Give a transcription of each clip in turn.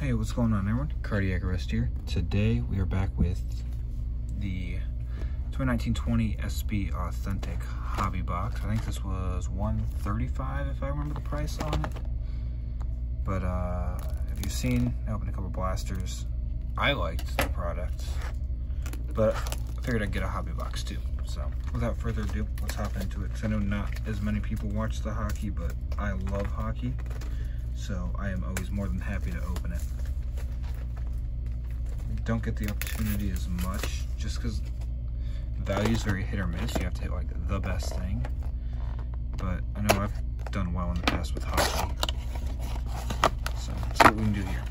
Hey, what's going on everyone? Cardiac Arrest here. Today we are back with the 2019-20 SP Authentic Hobby Box. I think this was 135 if I remember the price on it. But uh, if you've seen, I opened a couple blasters. I liked the product, but I figured I'd get a hobby box too. So without further ado, let's hop into it. Cause I know not as many people watch the hockey, but I love hockey. So I am always more than happy to open it. Don't get the opportunity as much just because value is very hit or miss. You have to hit like the best thing. But I know I've done well in the past with hockey. So let's see what we can do here.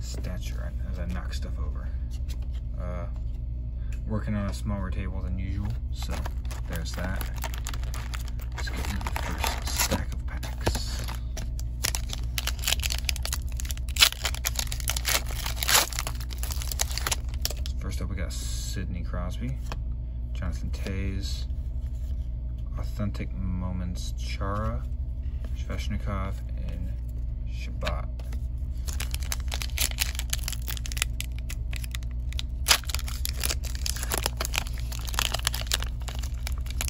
Stature as I knock stuff over. Uh, working on a smaller table than usual, so there's that. Let's get into the first stack of packs. First up, we got Sidney Crosby, Jonathan Toews, Authentic Moments Chara, Svechnikov, and Chabot.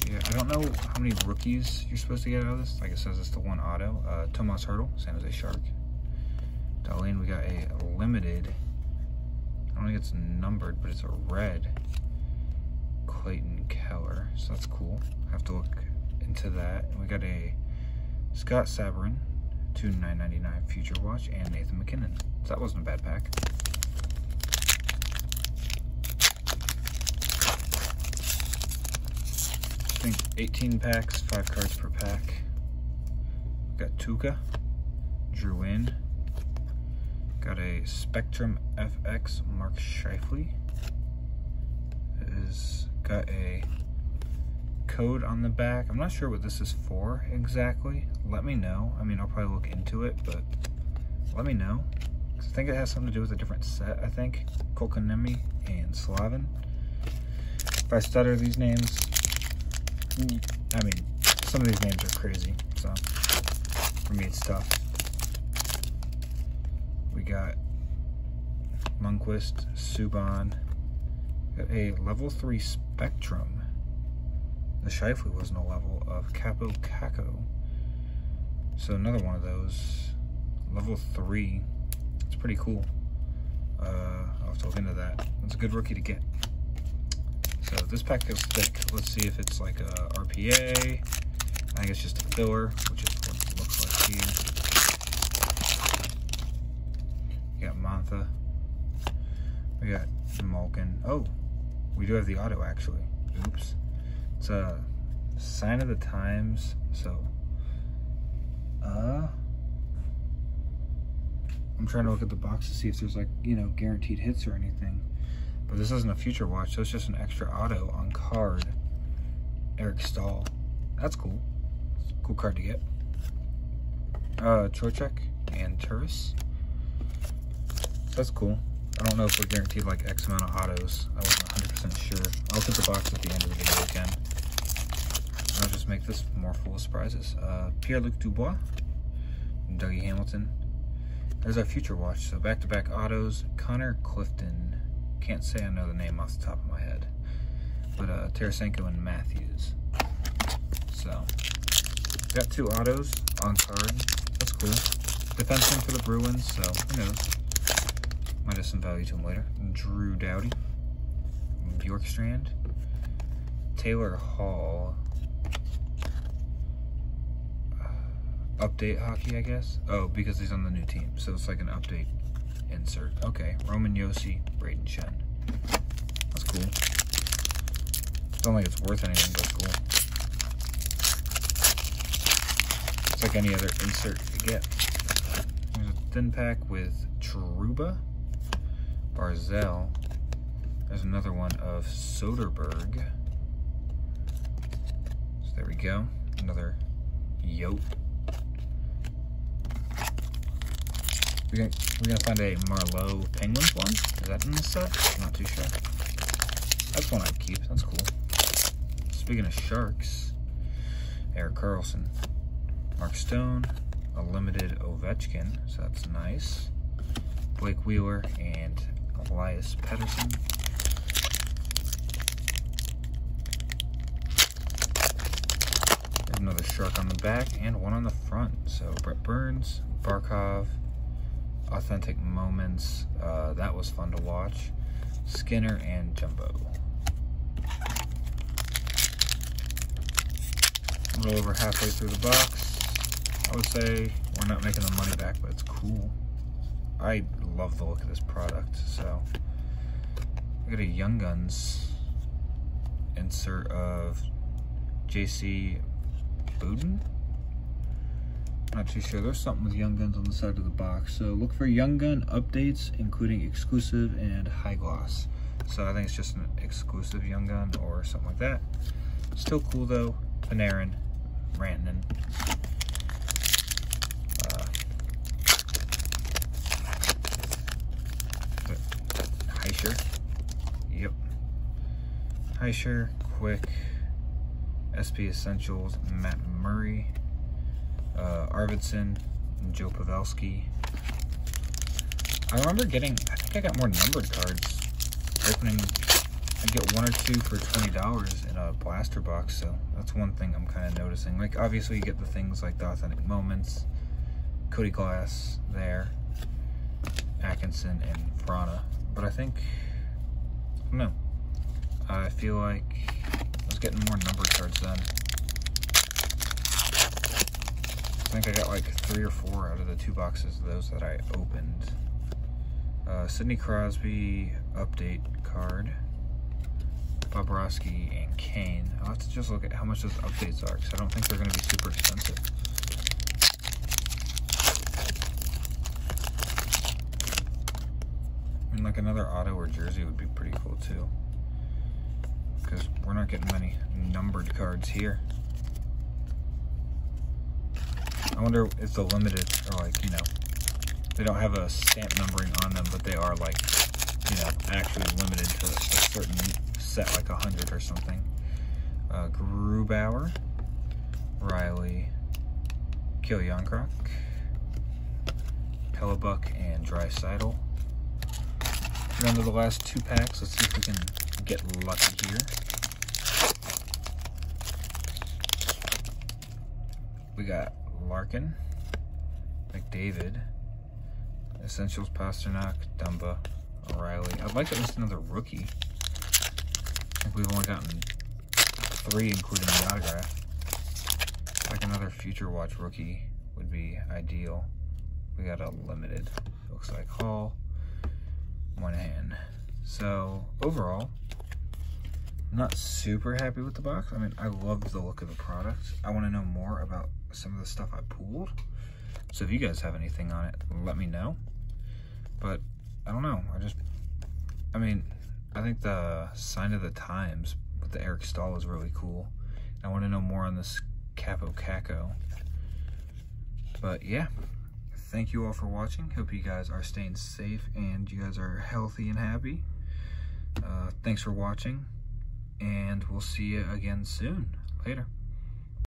Yeah, I don't know how many rookies you're supposed to get out of this. Like it says, it's the one auto. Uh, Tomas Hertl, San Jose Shark. Darlene, we got a limited. I don't think it's numbered, but it's a red. Clayton Keller, so that's cool. I have to look into that. And we got a Scott Sabourin, two nine ninety nine Future Watch, and Nathan MacKinnon. So that wasn't a bad pack. I think 18 packs, five cards per pack. Got Tuukka, Drouin. Got a Spectrum FX Mark Scheifele. Is got a code on the back. I'm not sure what this is for exactly. Let me know. I mean, I'll probably look into it, but let me know. I think it has something to do with a different set, I think. Kotkaniemi and Slavin. If I stutter these names, I mean, some of these names are crazy, so for me it's tough. Got Lundqvist, Subban, got a level 3 Spectrum. The Scheifele wasn't a level of Kaapo Kakko. So another one of those, level 3. It's pretty cool. Uh, I'll have to look into that. It's a good rookie to get. So this pack is thick. Let's see if it's like a RPA. I think it's just a filler, which is what it looks like here. We got Mantha. We got Malkin. Oh, we do have the auto actually. Oops. It's a sign of the times. So, uh, I'm trying to look at the box to see if there's like, you know, guaranteed hits or anything. But this isn't a future watch, so it's just an extra auto on card. Eric Staal. That's cool. Cool card to get. Uh, Trocheck and Turris. That's cool. I don't know if we're guaranteed like X amount of autos. I wasn't 100% sure. I'll put the box at the end of the video again. I'll just make this more full of surprises. Uh, Pierre-Luc Dubois. Dougie Hamilton. There's our future watch. So back-to-back -back autos. Connor Clifton. Can't say I know the name off the top of my head. But uh, Tarasenko and Matthews. So, got two autos on card. That's cool. Defenseman for the Bruins, so who knows. Might have some value to him later. Drew Doughty. Bjorkstrand. Taylor Hall. Uh, update hockey, I guess. Oh, because he's on the new team. So it's like an update insert. Okay, Roman Josi, Brayden Schenn. That's cool. Don't think it's worth anything, but cool. It's like any other insert you get. There's a thin pack with Trouba, Barzal. There's another one of Soderberg. So there we go. Another Yote We're gonna, find a Marleau Penguins one. Is that in the set? Not too sure. That's one I'd keep. That's cool. Speaking of sharks, Erik Karlsson, Mark Stone, a limited Ovechkin, so that's nice. Blake Wheeler and Elias Pettersson. another shark on the back and one on the front. So Brent Burns, Barkov, Authentic Moments. Uh, that was fun to watch. Skinner and Jumbo. Little over halfway through the box. I would say we're not making the money back, but it's cool. I love the look of this product, so. I got a Young Guns insert of JC Bowden? Not too sure. There's something with Young Guns on the side of the box. So look for Young Gun updates, including exclusive and high gloss. So I think it's just an exclusive Young Gun or something like that. Still cool though. Panarin, Rantanen. Hischier, quick. SP Essentials, Matt Murray, uh, Arvidsson, Joe Pavelski. I remember getting, I think I got more numbered cards. Opening, I get one or two for $20 in a blaster box, so that's one thing I'm kind of noticing. Like, obviously you get the things like the Authentic Moments, Cody Glass there, Atkinson, and Vrana. But I think, I don't know, I feel like I was getting more number cards then. I think I got like three or four out of the two boxes of those that I opened. Uh, Sidney Crosby update card. Bobrovsky and Kane. I'll have to just look at how much those updates are because I don't think they're going to be super expensive. I mean, like another auto or jersey would be pretty cool too because we're not getting many numbered cards here. I wonder if the limited are like, you know, they don't have a stamp numbering on them, but they are like, you know, actually limited to a certain set, like a 100 or something. Uh, Grubauer, Riley, Kill Yonkrock, Hellebuyck, and. Down to the last two packs. Let's see if we can get lucky here. We got Larkin, McDavid, Essentials Pastrnak, Dumba, O'Reilly. I'd like at least another rookie. I think we've only gotten three, including the autograph. Like another Future Watch rookie would be ideal. We got a limited. Looks like Hall, Monahan. So overall, I'm not super happy with the box. I mean, I love the look of the product. I want to know more about some of the stuff I pulled. So if you guys have anything on it, let me know. But I don't know. I just, I mean, I think the sign of the times with the Eric Staal is really cool. I want to know more on this Kaapo Kakko. But yeah, thank you all for watching. Hope you guys are staying safe and you guys are healthy and happy. Uh, thanks for watching and we'll see you again soon. Later.